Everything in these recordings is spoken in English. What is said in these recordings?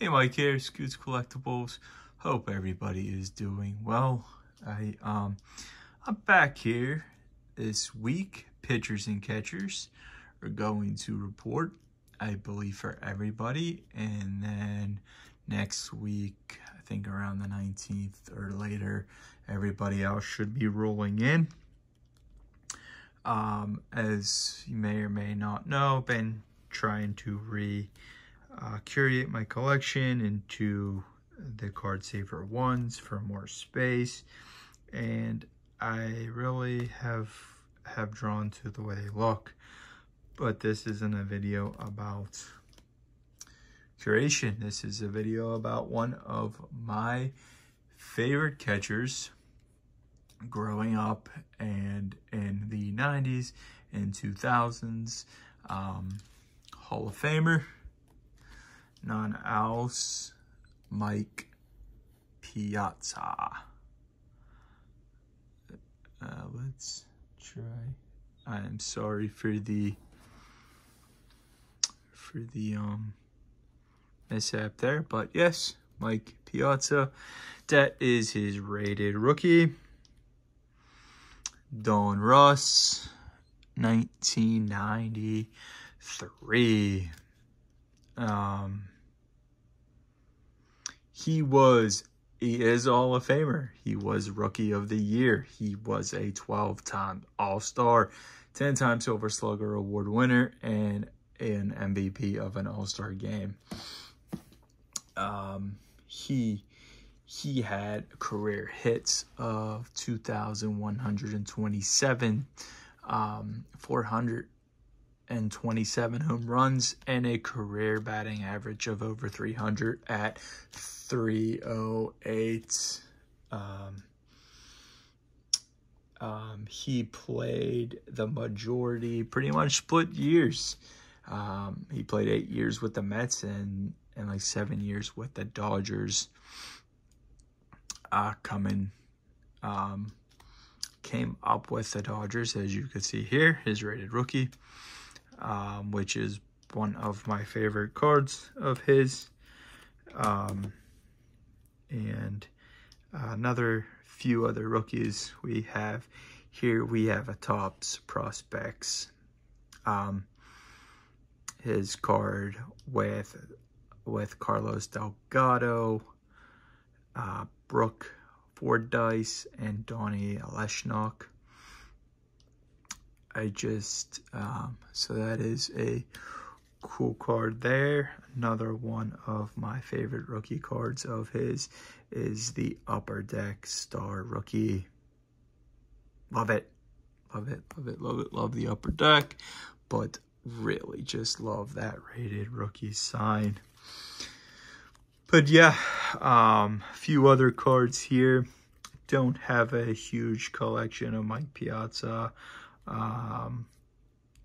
Hey Mike here, Scoots Collectibles. Hope everybody is doing well. I um I'm back here this week. Pitchers and catchers are going to report, I believe, for everybody. And then next week, I think around the 19th or later, everybody else should be rolling in. Um, as you may or may not know, been trying to re uh, curate my collection into the card saver ones for more space. And I really have have drawn to the way they look. But this isn't a video about curation. This is a video about one of my favorite catchers growing up and in the 90s and 2000s um, Hall of Famer none else, Mike Piazza. Uh, let's try. I'm sorry for the for the um mishap there, but yes, Mike Piazza. That is his rated rookie. Donruss, 1993. Um, he was, he is All of Famer. He was Rookie of the Year. He was a 12-time All-Star, 10-time Silver Slugger Award winner, and an MVP of an All-Star game. Um, he he had career hits of 2,127, um, 400 and 27 home runs and a career batting average of over 300 at 308. Um, um, he played the majority, pretty much split years. Um, he played eight years with the Mets and, and like seven years with the Dodgers. Uh, coming, um, came up with the Dodgers, as you can see here, his rated rookie um, which is one of my favorite cards of his. Um, and another few other rookies we have here. We have a Topps Prospects. Um, his card with with Carlos Delgado, uh, Brook Fordyce, and Donnie Leshnock. I just, um, so that is a cool card there. Another one of my favorite rookie cards of his is the Upper Deck Star Rookie. Love it. Love it, love it, love it, love the Upper Deck. But really just love that rated rookie sign. But yeah, um, a few other cards here. Don't have a huge collection of Mike Piazza. Um,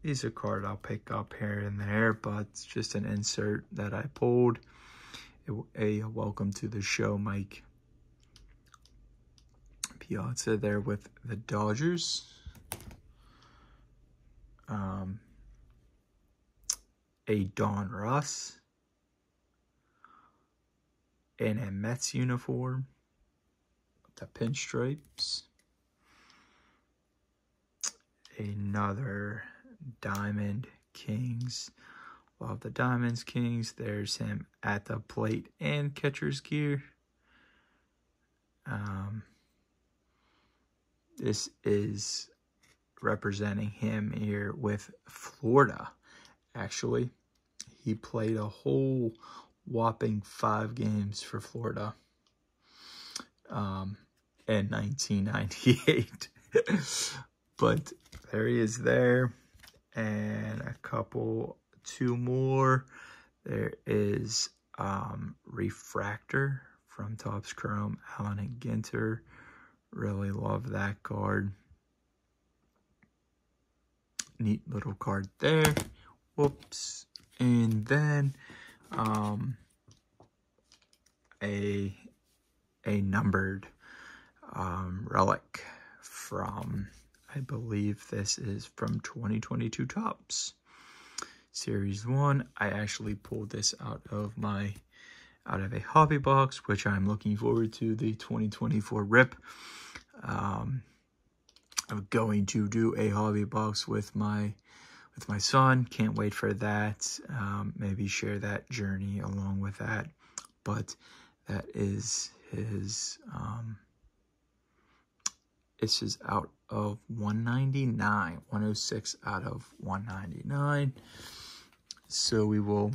is a card I'll pick up here and there, but it's just an insert that I pulled. A, a welcome to the show, Mike Piazza there with the Dodgers. Um, a Donruss in a Mets uniform, the pinstripes another Diamond Kings. Love the Diamonds Kings. There's him at the plate and catcher's gear. Um, this is representing him here with Florida. Actually, he played a whole whopping five games for Florida um, in 1998. but there he is there. And a couple, two more. There is um, Refractor from Topps Chrome, Allen and Ginter. Really love that card. Neat little card there. Whoops. And then um, a a numbered um, relic from I believe this is from 2022 Topps. Series 1. I actually pulled this out of my out of a hobby box, which I'm looking forward to the 2024 rip. Um, I'm going to do a hobby box with my with my son. Can't wait for that. Um, maybe share that journey along with that. But that is his. Um, this is out of 199, 106 out of 199. So we will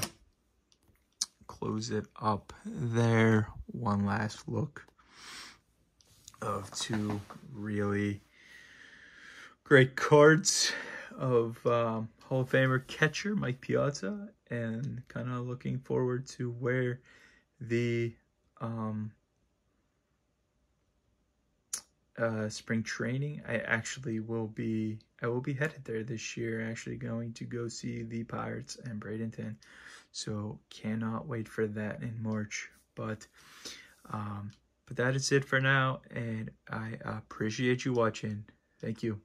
close it up there. One last look of two really great cards of um, Hall of Famer catcher Mike Piazza and kind of looking forward to where the um, uh, spring training. I actually will be I will be headed there this year. Actually going to go see the Pirates and Bradenton, so cannot wait for that in March. But um, but that is it for now, and I appreciate you watching. Thank you.